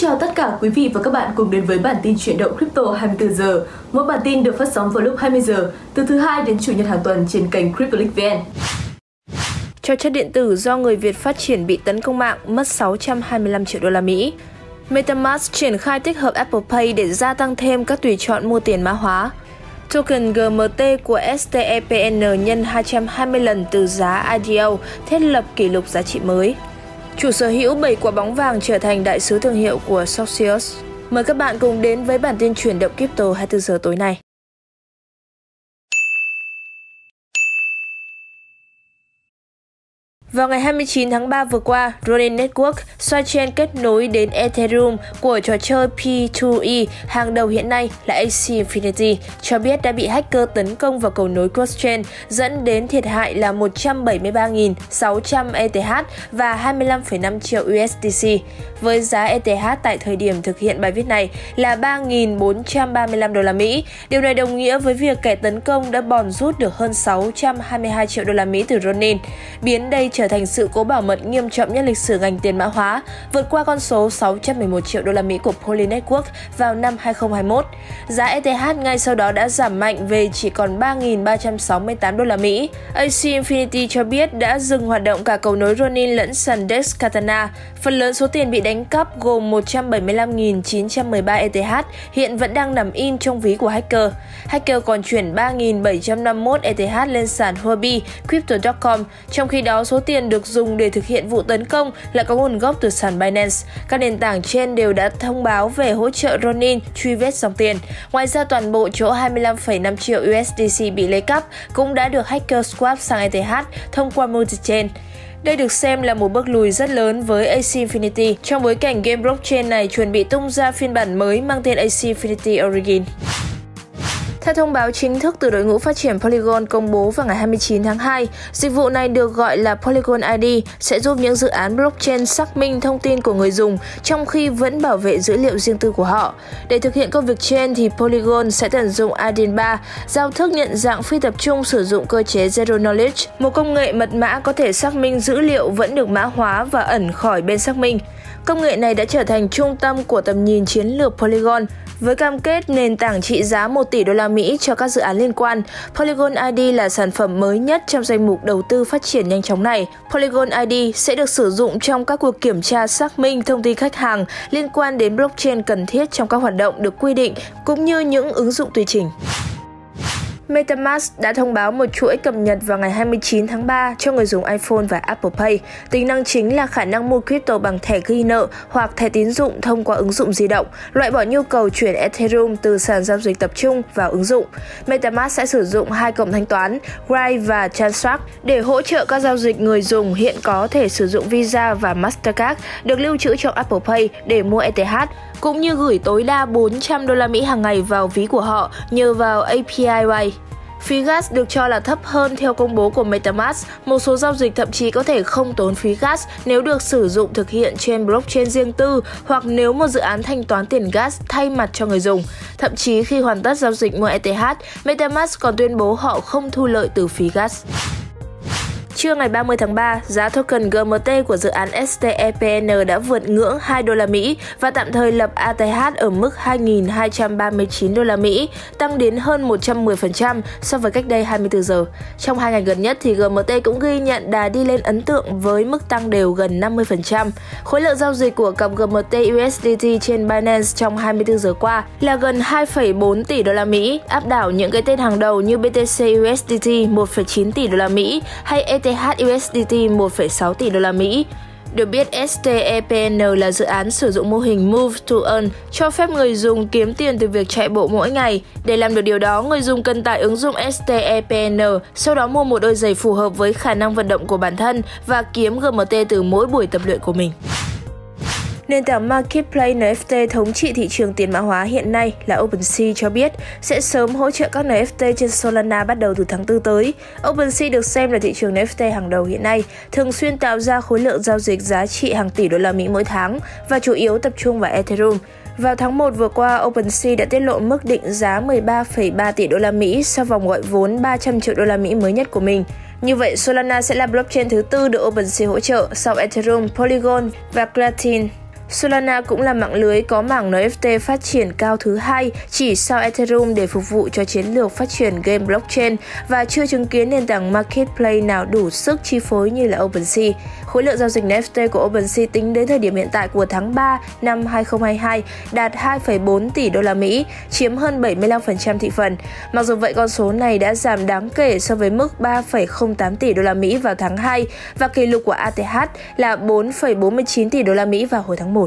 chào tất cả quý vị và các bạn cùng đến với bản tin chuyển động crypto 24 giờ. Mỗi bản tin được phát sóng vào lúc 20 giờ, từ thứ hai đến chủ nhật hàng tuần trên kênh CryptoLeague VN. Trò chơi điện tử do người Việt phát triển bị tấn công mạng, mất 625 triệu đô la Mỹ. MetaMask triển khai tích hợp Apple Pay để gia tăng thêm các tùy chọn mua tiền mã hóa. Token GMT của STEPN nhân 220 lần từ giá IDO thiết lập kỷ lục giá trị mới. Chủ sở hữu 7 quả bóng vàng trở thành đại sứ thương hiệu của Celsius. Mời các bạn cùng đến với bản tin chuyển động crypto 24 giờ tối nay. Vào ngày 29 tháng 3 vừa qua, Ronin Network, xoay kết nối đến Ethereum của trò chơi P2E hàng đầu hiện nay là AC Infinity, cho biết đã bị hacker tấn công vào cầu nối cross-chain, dẫn đến thiệt hại là 173.600 ETH và 25,5 triệu USDC. Với giá ETH tại thời điểm thực hiện bài viết này là 3.435 đô la Mỹ. Điều này đồng nghĩa với việc kẻ tấn công đã bòn rút được hơn 622 triệu đô la Mỹ từ Ronin, biến đây trở trở thành sự cố bảo mật nghiêm trọng nhất lịch sử ngành tiền mã hóa, vượt qua con số 611 triệu đô la Mỹ của Poly Network vào năm 2021. Giá ETH ngay sau đó đã giảm mạnh về chỉ còn 3.368 đô la Mỹ. AC Infinity cho biết đã dừng hoạt động cả cầu nối Ronin lẫn Sandex Katana. Phần lớn số tiền bị đánh cắp gồm 175.913 ETH hiện vẫn đang nằm im trong ví của hacker. Hacker còn chuyển 3.751 ETH lên sàn Huobi, Crypto.com, trong khi đó số tiền tiền được dùng để thực hiện vụ tấn công lại có nguồn gốc từ sàn Binance. Các nền tảng trên đều đã thông báo về hỗ trợ Ronin truy vết dòng tiền. Ngoài ra toàn bộ chỗ 25,5 triệu USDC bị lấy cắp cũng đã được hacker swap sang ETH thông qua multi-chain. Đây được xem là một bước lùi rất lớn với AC Infinity trong bối cảnh game blockchain này chuẩn bị tung ra phiên bản mới mang tên AC Infinity Origin. Theo thông báo chính thức từ đội ngũ phát triển Polygon công bố vào ngày 29 tháng 2, dịch vụ này được gọi là Polygon ID sẽ giúp những dự án blockchain xác minh thông tin của người dùng trong khi vẫn bảo vệ dữ liệu riêng tư của họ. Để thực hiện công việc trên thì Polygon sẽ tận dụng IDN 3, giao thức nhận dạng phi tập trung sử dụng cơ chế Zero Knowledge, một công nghệ mật mã có thể xác minh dữ liệu vẫn được mã hóa và ẩn khỏi bên xác minh. Công nghệ này đã trở thành trung tâm của tầm nhìn chiến lược Polygon, với cam kết nền tảng trị giá 1 tỷ đô la Mỹ cho các dự án liên quan, Polygon ID là sản phẩm mới nhất trong danh mục đầu tư phát triển nhanh chóng này. Polygon ID sẽ được sử dụng trong các cuộc kiểm tra xác minh thông tin khách hàng liên quan đến blockchain cần thiết trong các hoạt động được quy định cũng như những ứng dụng tùy chỉnh. MetaMask đã thông báo một chuỗi cập nhật vào ngày 29 tháng 3 cho người dùng iPhone và Apple Pay. Tính năng chính là khả năng mua crypto bằng thẻ ghi nợ hoặc thẻ tín dụng thông qua ứng dụng di động, loại bỏ nhu cầu chuyển Ethereum từ sàn giao dịch tập trung vào ứng dụng. MetaMask sẽ sử dụng hai cổng thanh toán, Wire và Transact để hỗ trợ các giao dịch người dùng hiện có thể sử dụng Visa và Mastercard được lưu trữ trong Apple Pay để mua ETH cũng như gửi tối đa 400 đô la Mỹ hàng ngày vào ví của họ nhờ vào API Wire. Phí gas được cho là thấp hơn theo công bố của MetaMask. Một số giao dịch thậm chí có thể không tốn phí gas nếu được sử dụng thực hiện trên blockchain riêng tư hoặc nếu một dự án thanh toán tiền gas thay mặt cho người dùng. Thậm chí khi hoàn tất giao dịch mua ETH, MetaMask còn tuyên bố họ không thu lợi từ phí gas. Trưa ngày 30 tháng 3, giá token GMT của dự án STEPN đã vượt ngưỡng 2 đô la Mỹ và tạm thời lập ATH ở mức 2.239 đô la Mỹ, tăng đến hơn 110% so với cách đây 24 giờ. Trong hai ngày gần nhất thì GMT cũng ghi nhận đà đi lên ấn tượng với mức tăng đều gần 50%. Khối lượng giao dịch của cặp GMT USDT trên Binance trong 24 giờ qua là gần 2,4 tỷ đô la Mỹ, áp đảo những cái tên hàng đầu như BTC USDT 1,9 tỷ đô la Mỹ hay ETH USDT 1,6 tỷ đô la Mỹ. Được biết, STEPN là dự án sử dụng mô hình Move to Earn, cho phép người dùng kiếm tiền từ việc chạy bộ mỗi ngày. Để làm được điều đó, người dùng cần tải ứng dụng STEPN, sau đó mua một đôi giày phù hợp với khả năng vận động của bản thân và kiếm GMT từ mỗi buổi tập luyện của mình. Nền tảng Marketplace NFT thống trị thị trường tiền mã hóa hiện nay là OpenSea cho biết sẽ sớm hỗ trợ các NFT trên Solana bắt đầu từ tháng 4 tới. OpenSea được xem là thị trường NFT hàng đầu hiện nay, thường xuyên tạo ra khối lượng giao dịch giá trị hàng tỷ đô la Mỹ mỗi tháng và chủ yếu tập trung vào Ethereum. Vào tháng 1 vừa qua, OpenSea đã tiết lộ mức định giá 13,3 tỷ đô la Mỹ sau vòng gọi vốn 300 triệu đô la Mỹ mới nhất của mình. Như vậy, Solana sẽ là blockchain thứ tư được OpenSea hỗ trợ sau Ethereum, Polygon và Kratin. Solana cũng là mạng lưới có mảng NFT phát triển cao thứ hai chỉ sau Ethereum để phục vụ cho chiến lược phát triển game blockchain và chưa chứng kiến nền tảng marketplace nào đủ sức chi phối như là OpenSea. Khối lượng giao dịch NFT của OpenSea tính đến thời điểm hiện tại của tháng 3 năm 2022 đạt 2,4 tỷ đô la Mỹ, chiếm hơn 75% thị phần. Mặc dù vậy, con số này đã giảm đáng kể so với mức 3,08 tỷ đô la Mỹ vào tháng 2 và kỷ lục của ATH là 4,49 tỷ đô la Mỹ vào hồi tháng 1.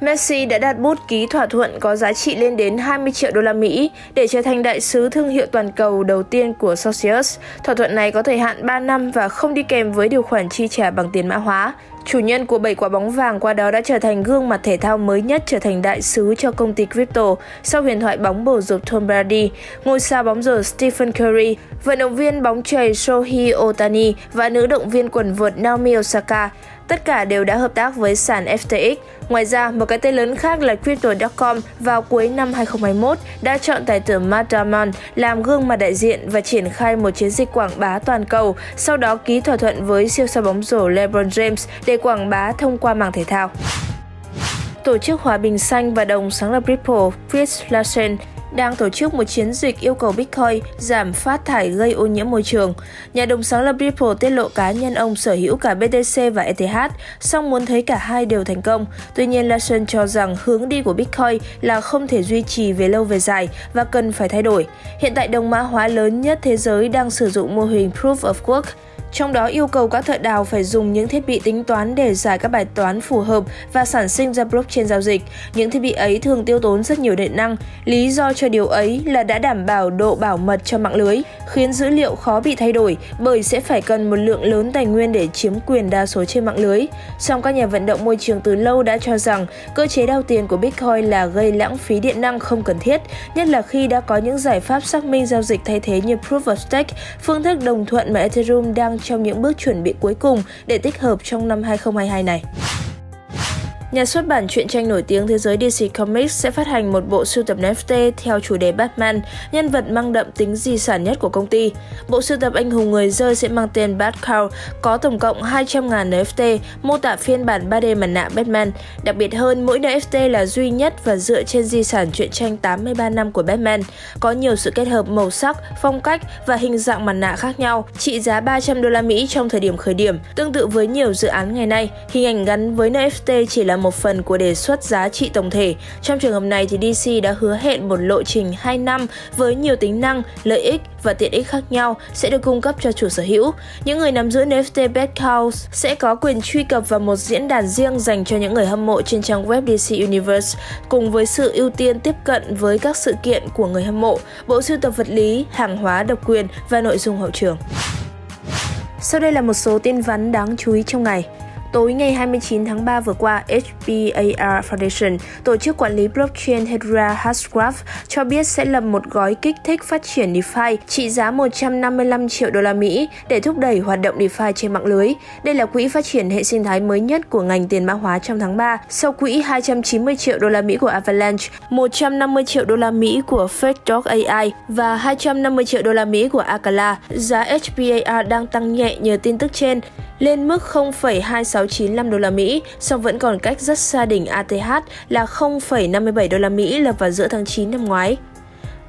Messi đã đặt bút ký thỏa thuận có giá trị lên đến 20 triệu đô la Mỹ để trở thành đại sứ thương hiệu toàn cầu đầu tiên của Celsius. Thỏa thuận này có thời hạn 3 năm và không đi kèm với điều khoản chi trả bằng tiền mã hóa. Chủ nhân của 7 quả bóng vàng qua đó đã trở thành gương mặt thể thao mới nhất trở thành đại sứ cho công ty crypto sau huyền thoại bóng bầu dục Tom Brady, ngôi sao bóng rổ Stephen Curry, vận động viên bóng chày Shohei Otani và nữ động viên quần vợt Naomi Osaka. Tất cả đều đã hợp tác với sàn FTX. Ngoài ra, một cái tên lớn khác là Crypto.com vào cuối năm 2021 đã chọn tài tử Matt Damon làm gương mặt đại diện và triển khai một chiến dịch quảng bá toàn cầu, sau đó ký thỏa thuận với siêu sao bóng rổ LeBron James để quảng bá thông qua mảng thể thao. Tổ chức Hòa bình Xanh và Đồng sáng lập Ripple, Chris Larsen đang tổ chức một chiến dịch yêu cầu Bitcoin giảm phát thải gây ô nhiễm môi trường. Nhà đồng sáng lập Ripple tiết lộ cá nhân ông sở hữu cả BTC và ETH, song muốn thấy cả hai đều thành công. Tuy nhiên, Larson cho rằng hướng đi của Bitcoin là không thể duy trì về lâu về dài và cần phải thay đổi. Hiện tại đồng mã hóa lớn nhất thế giới đang sử dụng mô hình Proof of Work trong đó yêu cầu các thợ đào phải dùng những thiết bị tính toán để giải các bài toán phù hợp và sản sinh ra blockchain giao dịch. Những thiết bị ấy thường tiêu tốn rất nhiều điện năng. Lý do cho điều ấy là đã đảm bảo độ bảo mật cho mạng lưới, khiến dữ liệu khó bị thay đổi bởi sẽ phải cần một lượng lớn tài nguyên để chiếm quyền đa số trên mạng lưới. Song các nhà vận động môi trường từ lâu đã cho rằng cơ chế đao tiền của Bitcoin là gây lãng phí điện năng không cần thiết, nhất là khi đã có những giải pháp xác minh giao dịch thay thế như Proof of Stake, phương thức đồng thuận mà Ethereum đang trong những bước chuẩn bị cuối cùng để tích hợp trong năm 2022 này. Nhà xuất bản truyện tranh nổi tiếng thế giới DC Comics sẽ phát hành một bộ sưu tập NFT theo chủ đề Batman, nhân vật mang đậm tính di sản nhất của công ty. Bộ sưu tập anh hùng người rơi sẽ mang tên Batcow, có tổng cộng 200.000 NFT, mô tả phiên bản 3D mặt nạ Batman. Đặc biệt hơn, mỗi NFT là duy nhất và dựa trên di sản truyện tranh 83 năm của Batman. Có nhiều sự kết hợp màu sắc, phong cách và hình dạng mặt nạ khác nhau, trị giá 300 đô la Mỹ trong thời điểm khởi điểm. Tương tự với nhiều dự án ngày nay, hình ảnh gắn với NFT chỉ là một phần của đề xuất giá trị tổng thể. Trong trường hợp này thì DC đã hứa hẹn một lộ trình 2 năm với nhiều tính năng, lợi ích và tiện ích khác nhau sẽ được cung cấp cho chủ sở hữu. Những người nắm giữ NFT House sẽ có quyền truy cập vào một diễn đàn riêng dành cho những người hâm mộ trên trang web DC Universe, cùng với sự ưu tiên tiếp cận với các sự kiện của người hâm mộ, bộ sưu tập vật lý, hàng hóa độc quyền và nội dung hậu trường. Sau đây là một số tin vắn đáng chú ý trong ngày. Tối ngày 29 tháng 3 vừa qua, HBAR Foundation, tổ chức quản lý blockchain Hedera Hashgraph, cho biết sẽ lập một gói kích thích phát triển DeFi trị giá 155 triệu đô la Mỹ để thúc đẩy hoạt động DeFi trên mạng lưới. Đây là quỹ phát triển hệ sinh thái mới nhất của ngành tiền mã hóa trong tháng 3, sau quỹ 290 triệu đô la Mỹ của Avalanche, 150 triệu đô la Mỹ của FakeDog AI và 250 triệu đô la Mỹ của Akala. Giá HBAR đang tăng nhẹ nhờ tin tức trên lên mức 0,2695 đô la Mỹ, song vẫn còn cách rất xa đỉnh ATH là 0,57 đô la Mỹ lập vào giữa tháng 9 năm ngoái.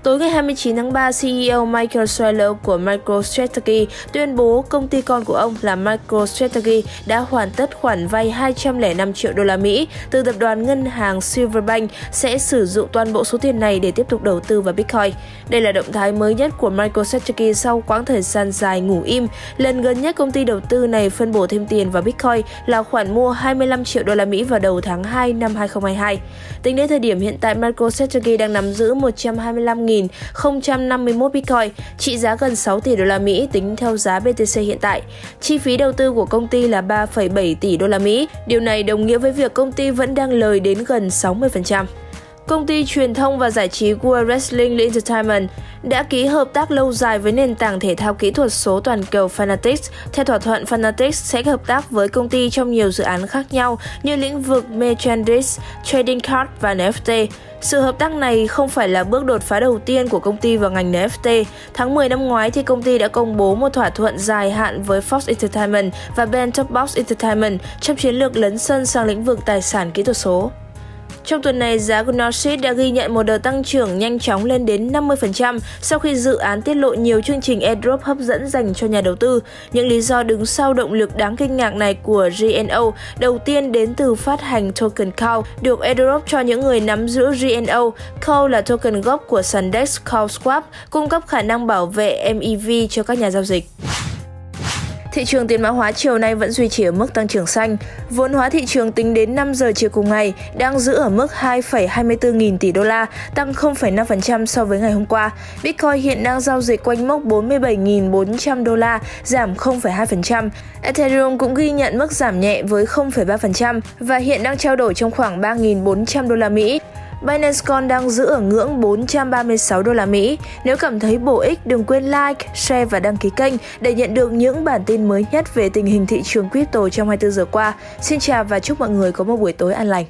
Tối ngày 29 tháng 3, CEO Michael Saylor của MicroStrategy tuyên bố công ty con của ông là MicroStrategy đã hoàn tất khoản vay 205 triệu đô la Mỹ từ tập đoàn ngân hàng Silverbank sẽ sử dụng toàn bộ số tiền này để tiếp tục đầu tư vào Bitcoin. Đây là động thái mới nhất của MicroStrategy sau quãng thời gian dài ngủ im. Lần gần nhất công ty đầu tư này phân bổ thêm tiền vào Bitcoin là khoản mua 25 triệu đô la Mỹ vào đầu tháng 2 năm 2022. Tính đến thời điểm hiện tại, MicroStrategy đang nắm giữ 125 1.051 Bitcoin, trị giá gần 6 tỷ đô la Mỹ tính theo giá BTC hiện tại. Chi phí đầu tư của công ty là 3,7 tỷ đô la Mỹ. Điều này đồng nghĩa với việc công ty vẫn đang lời đến gần 60% công ty truyền thông và giải trí World Wrestling Entertainment đã ký hợp tác lâu dài với nền tảng thể thao kỹ thuật số toàn cầu Fanatics. Theo thỏa thuận, Fanatics sẽ hợp tác với công ty trong nhiều dự án khác nhau như lĩnh vực merchandise, trading card và NFT. Sự hợp tác này không phải là bước đột phá đầu tiên của công ty vào ngành NFT. Tháng 10 năm ngoái thì công ty đã công bố một thỏa thuận dài hạn với Fox Entertainment và Ben Top Box Entertainment trong chiến lược lấn sân sang lĩnh vực tài sản kỹ thuật số. Trong tuần này, giá của Northseed đã ghi nhận một đợt tăng trưởng nhanh chóng lên đến 50% sau khi dự án tiết lộ nhiều chương trình airdrop hấp dẫn dành cho nhà đầu tư. Những lý do đứng sau động lực đáng kinh ngạc này của GNO đầu tiên đến từ phát hành token COW được airdrop cho những người nắm giữ GNO. COW là token gốc của Sandex Call Swap, cung cấp khả năng bảo vệ MEV cho các nhà giao dịch. Thị trường tiền mã hóa chiều nay vẫn duy trì ở mức tăng trưởng xanh. Vốn hóa thị trường tính đến 5 giờ chiều cùng ngày đang giữ ở mức 2,24 nghìn tỷ đô la, tăng 0,5% so với ngày hôm qua. Bitcoin hiện đang giao dịch quanh mốc 47.400 đô la, giảm 0,2%. Ethereum cũng ghi nhận mức giảm nhẹ với 0,3% và hiện đang trao đổi trong khoảng 3.400 đô la Mỹ. Binance Coin đang giữ ở ngưỡng 436 đô la Mỹ. Nếu cảm thấy bổ ích, đừng quên like, share và đăng ký kênh để nhận được những bản tin mới nhất về tình hình thị trường crypto trong 24 giờ qua. Xin chào và chúc mọi người có một buổi tối an lành.